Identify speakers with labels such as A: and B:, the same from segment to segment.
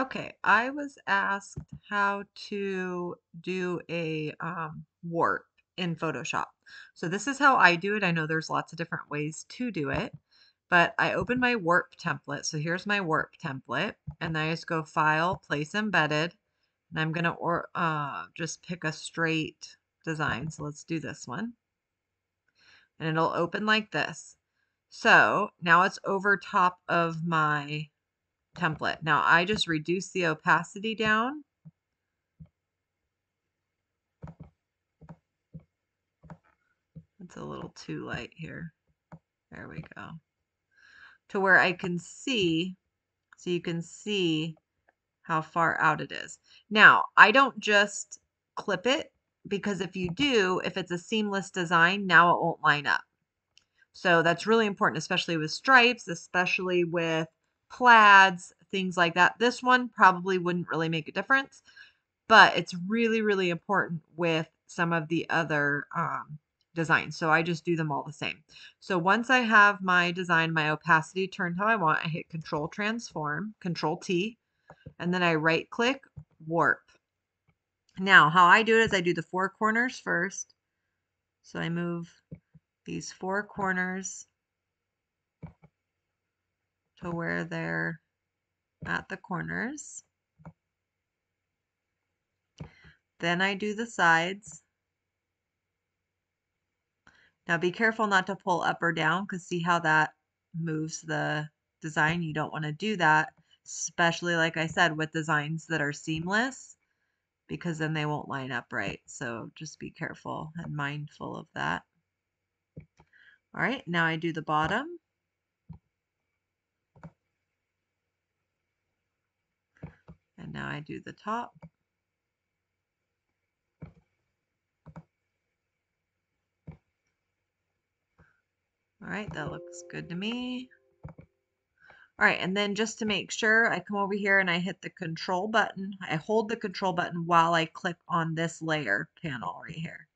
A: Okay, I was asked how to do a um, warp in Photoshop. So this is how I do it. I know there's lots of different ways to do it, but I open my warp template. So here's my warp template, and I just go File, Place Embedded, and I'm gonna or uh, just pick a straight design. So let's do this one, and it'll open like this. So now it's over top of my template. Now I just reduce the opacity down. It's a little too light here. There we go. To where I can see, so you can see how far out it is. Now, I don't just clip it because if you do, if it's a seamless design, now it won't line up. So that's really important, especially with stripes, especially with plaids, things like that. This one probably wouldn't really make a difference, but it's really, really important with some of the other um, designs. So I just do them all the same. So once I have my design, my opacity turned how I want, I hit Control Transform, Control T, and then I right click, Warp. Now, how I do it is I do the four corners first. So I move these four corners to where they're at the corners. Then I do the sides. Now be careful not to pull up or down because see how that moves the design. You don't want to do that, especially like I said with designs that are seamless because then they won't line up right. So just be careful and mindful of that. All right, now I do the bottom. And now I do the top. All right, that looks good to me. All right, and then just to make sure, I come over here and I hit the control button. I hold the control button while I click on this layer panel right here.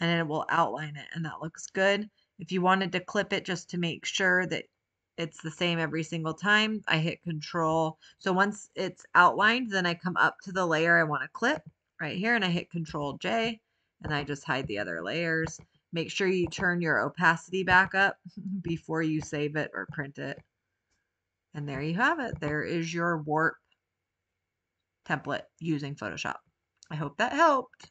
A: And it will outline it, and that looks good. If you wanted to clip it just to make sure that it's the same every single time. I hit control. So once it's outlined, then I come up to the layer I want to clip right here and I hit control J and I just hide the other layers. Make sure you turn your opacity back up before you save it or print it. And there you have it. There is your warp template using Photoshop. I hope that helped.